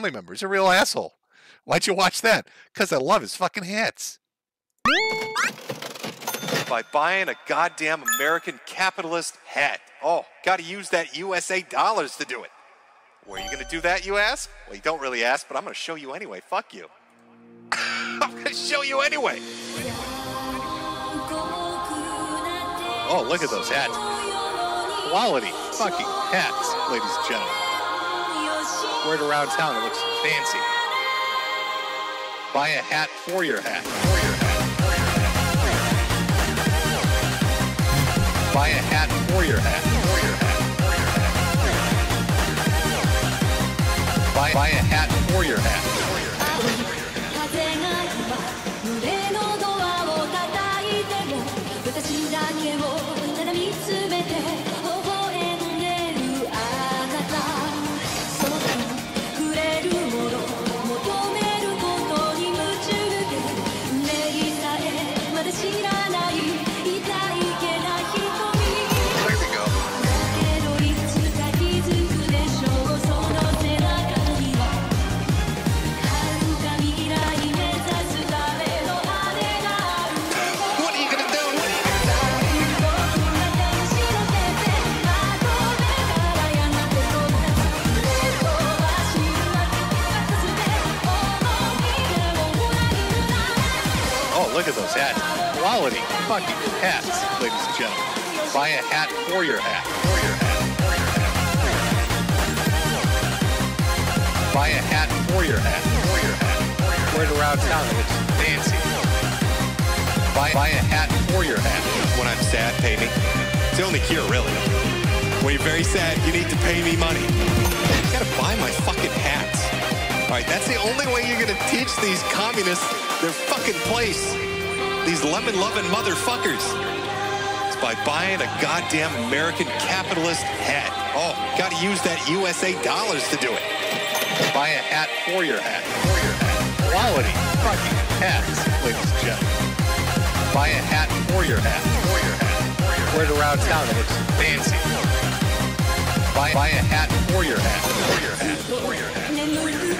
family member is a real asshole. Why'd you watch that? Because I love his fucking hats. By buying a goddamn American capitalist hat. Oh, gotta use that USA dollars to do it. Where are you gonna do that, you ask? Well, you don't really ask, but I'm gonna show you anyway. Fuck you. I'm gonna show you anyway. Oh, look at those hats. Quality fucking hats, ladies and gentlemen. It around town, it looks fancy. Buy a hat for your hat. For your hat. Buy a hat for your hat. For your hat. Buy, buy a hat for your hat. Look at those hats. Quality fucking hats, ladies and gentlemen. Buy a hat for your hat. For your hat. Buy a hat for your hat. For your hat. Wear it around town, it looks fancy. Buy, buy a hat for your hat. When I'm sad, pay me. It's the only cure, really. When you're very sad, you need to pay me money. You gotta buy my fucking hats. All right, that's the only way you're gonna teach these communists their fucking place. These lemon-loving motherfuckers. It's by buying a goddamn American capitalist hat. Oh, gotta use that USA dollars to do it. Buy a hat for your hat. For your hat. Quality fucking hats, ladies and gentlemen. Buy a hat for your hat. For your hat. Wear it around town, it looks fancy. Buy, buy a hat for your hat. For your hat. For your hat.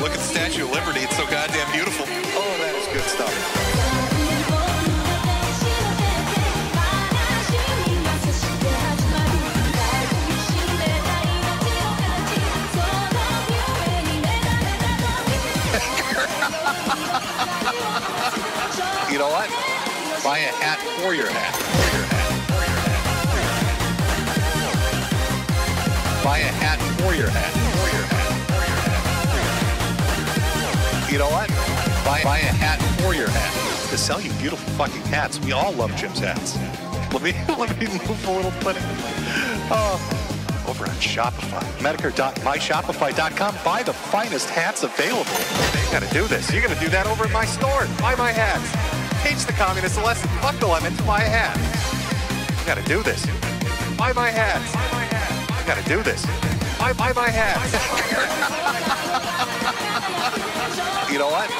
Look at the Statue of Liberty. It's so goddamn beautiful. Oh, that is good stuff. you know what? Buy a hat for your hat. Buy a hat for your hat. For your hat. You know what? Buy, buy a hat for your hat. To sell you beautiful fucking hats. We all love Jim's hats. Let me let me move a little bit. Oh, over on Shopify. Metokur.myshopify.com. Buy the finest hats available. You gotta do this. You're gonna do that over at my store. Buy my hats. Teach the communists a lesson. Fuck the lemons. Buy a hat. You gotta do this. Buy my hats. You gotta do this. Buy, buy my hats. know what?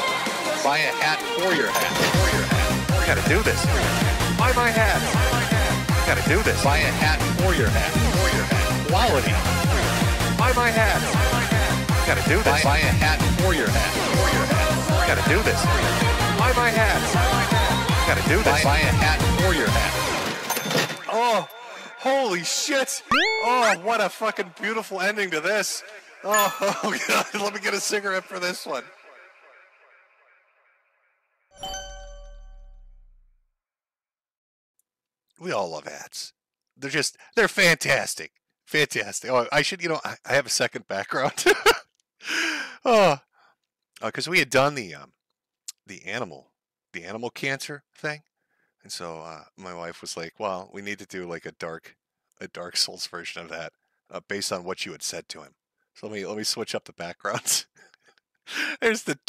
Buy a hat for your hat. Hat. You gotta do this. Buy my hat. You gotta do this. Buy a hat for your hat. Hat. Quality. Buy my hats. You gotta do this. Buy, a hat for your hat. Hat. You gotta do this. Buy my hats. You gotta do this. Buy, a hat for your hat. Oh, holy shit. Oh, what a fucking beautiful ending to this. Oh, oh God. Let me get a cigarette for this one. We all love hats. They're just, they're fantastic. Fantastic. Oh, I should, you know, I, I have a second background. oh, because we had done the, um, the animal, the animal cancer thing. And so uh, my wife was like, "Well, we need to do like a dark, a Dark Souls version of that, uh, based on what you had said to him." So let me let me switch up the backgrounds. There's the